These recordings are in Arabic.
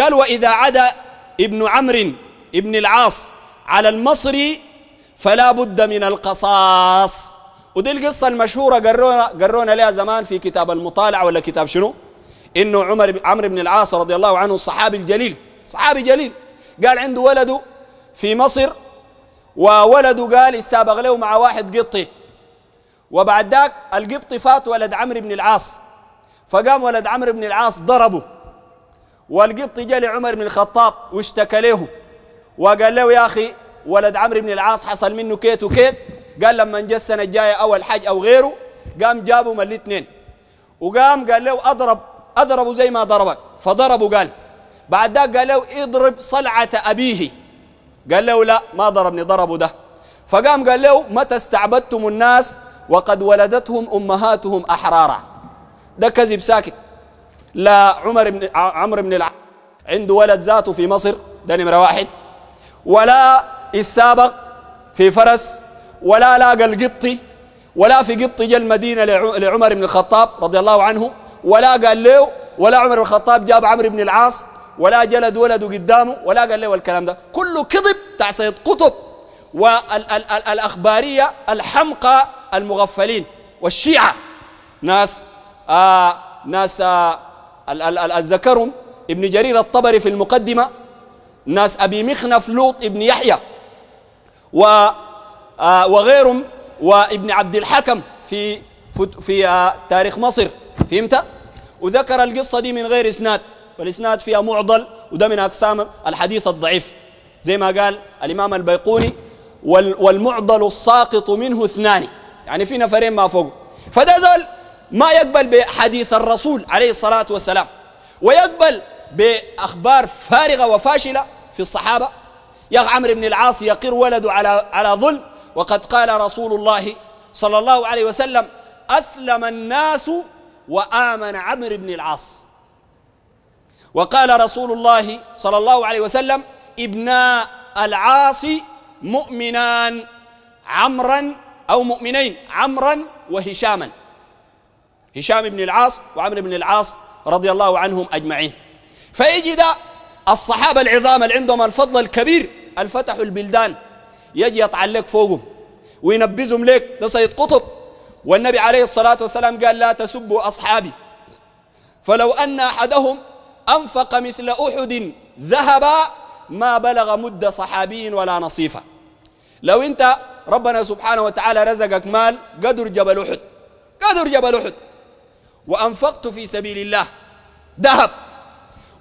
قال وإذا عدا ابن عمرو ابن العاص على المصري فلا بد من القصاص. ودي القصة المشهورة قرونا, قرونا لها زمان في كتاب المطالع ولا كتاب شنو؟ إنه عمر عمرو بن العاص رضي الله عنه الصحابي الجليل صحابي جليل. قال عنده ولده في مصر وولده قال استابغ له مع واحد قطي وبعد ذاك القبطي فات ولد عمرو بن العاص. فقام ولد عمرو بن العاص ضربه. والقبطي جاء لعمر بن الخطاب واشتكى له. وقال له يا أخي ولد عمرو بن العاص حصل منه كيت وكيت. قال لما جاء السنة الجايه أو الحج أو غيره قام جابوا من الاثنين. وقام قال له أضرب اضربه زي ما ضربك. فضربه قال بعد ذاك قال له اضرب صلعة أبيه. قال له لا ما ضربني ضربه ده. فقام قال له متى استعبدتم الناس وقد ولدتهم أمهاتهم أحرارا. ده كذب ساكت. لا عمر بن عمرو بن. عنده ولد ذاته في مصر ده نمرة واحد. ولا السابق في فرس ولا لاقى القبطي ولا في قبطي جاء المدينة لعمر بن الخطاب رضي الله عنه ولا قال له ولا عمر بن الخطاب جاب عمرو بن العاص ولا جلد ولده قدامه ولا قال له الكلام ده. كله كذب تاع سيد قطب والأخبارية الحمقى المغفلين والشيعة. ناس آه ناس آه ذكرهم ابن جرير الطبري في المقدمة. ناس أبي مخنف لوط ابن يحيى و آه وغيرهم وابن عبد الحكم في في آه تاريخ مصر. فهمت؟ وذكر القصة دي من غير إسناد. والإسناد فيها معضل وده من أقسام الحديث الضعيف. زي ما قال الإمام البيقوني والمعضل الساقط منه اثنان. يعني في نفرين ما فوق فده زول ما يقبل بحديث الرسول عليه الصلاة والسلام ويقبل بأخبار فارغة وفاشلة في الصحابة. يا عمرو بن العاص يقر ولده على على ظلم وقد قال رسول الله صلى الله عليه وسلم أسلم الناس وآمن عمرو بن العاص. وقال رسول الله صلى الله عليه وسلم ابناء العاص مؤمنان عمرا أو مؤمنين عمرا وهشاما. هشام بن العاص وعمرو بن العاص رضي الله عنهم أجمعين. فيجد الصحابة العظام اللي عندهم الفضل الكبير الفتحوا البلدان يجي يطعن فوقهم وينبذهم لك ده سيد قطب. والنبي عليه الصلاة والسلام قال لا تسبوا أصحابي. فلو أن أحدهم أنفق مثل أحد ذهبا ما بلغ مد صحابي ولا نصيفا. لو أنت ربنا سبحانه وتعالى رزقك مال قدر جبل أحد قدر جبل أحد. وأنفقت في سبيل الله. ذهب.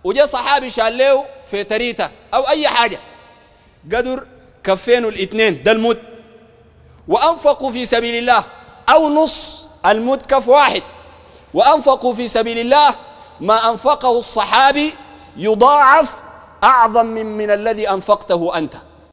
وجاء صحابي شال له في تريته أو أي حاجة. قدر كفين الاثنين ده المد. وأنفقوا في سبيل الله أو نص المد كف واحد. وأنفقوا في سبيل الله ما أنفقه الصحابي يضاعف أعظم من, من الذي أنفقته أنت.